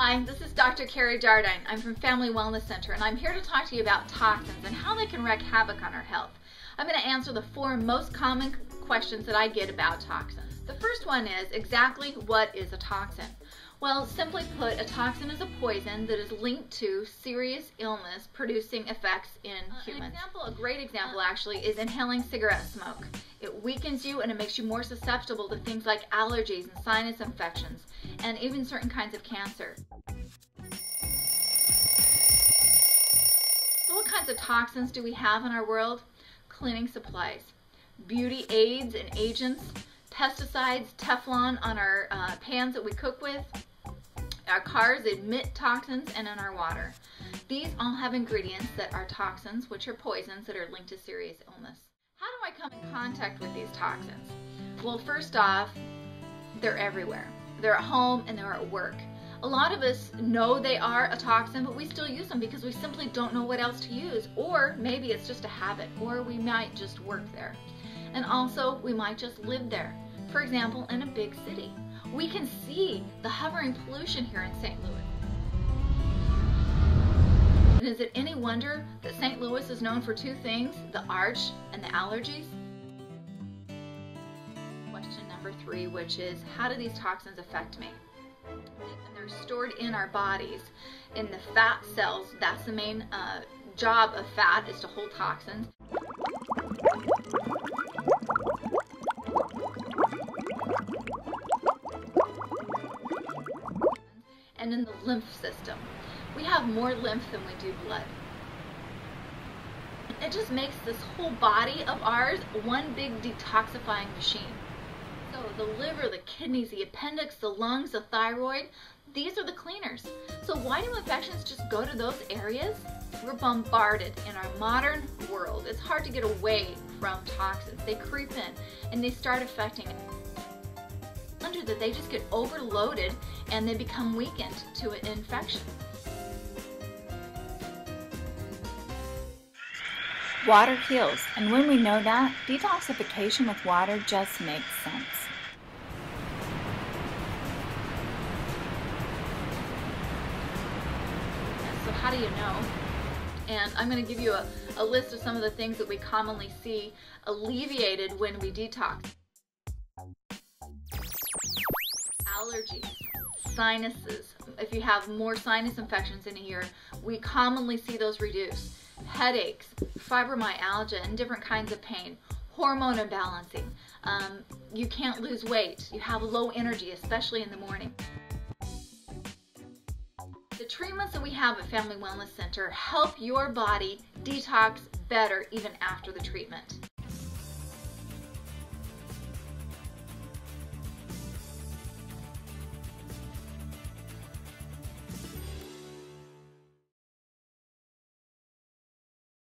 Hi, this is Dr. Carrie Jardine. I'm from Family Wellness Center and I'm here to talk to you about toxins and how they can wreak havoc on our health. I'm going to answer the four most common questions that I get about toxins. The first one is exactly what is a toxin? Well, simply put, a toxin is a poison that is linked to serious illness producing effects in uh, humans. An example, a great example actually, is inhaling cigarette smoke. It weakens you and it makes you more susceptible to things like allergies and sinus infections and even certain kinds of cancer. So what kinds of toxins do we have in our world? Cleaning supplies, beauty aids and agents, pesticides, Teflon on our uh, pans that we cook with, our cars emit toxins and in our water. These all have ingredients that are toxins, which are poisons that are linked to serious illness. Come in contact with these toxins? Well, first off, they're everywhere. They're at home and they're at work. A lot of us know they are a toxin, but we still use them because we simply don't know what else to use. Or maybe it's just a habit, or we might just work there. And also, we might just live there. For example, in a big city. We can see the hovering pollution here in St. Louis. Is it any wonder that St. Louis is known for two things, the arch and the allergies? Question number three, which is, how do these toxins affect me? And they're stored in our bodies, in the fat cells. That's the main uh, job of fat, is to hold toxins. And in the lymph system we have more lymph than we do blood. It just makes this whole body of ours one big detoxifying machine. So the liver, the kidneys, the appendix, the lungs, the thyroid, these are the cleaners. So why do infections just go to those areas? We're bombarded in our modern world. It's hard to get away from toxins. They creep in and they start affecting under that they just get overloaded and they become weakened to an infection. Water heals, and when we know that, detoxification with water just makes sense. So how do you know? And I'm going to give you a, a list of some of the things that we commonly see alleviated when we detox. Allergies, sinuses. If you have more sinus infections in a year, we commonly see those reduce headaches, fibromyalgia, and different kinds of pain, hormone imbalancing. Um, you can't lose weight. You have low energy, especially in the morning. The treatments that we have at Family Wellness Center help your body detox better even after the treatment.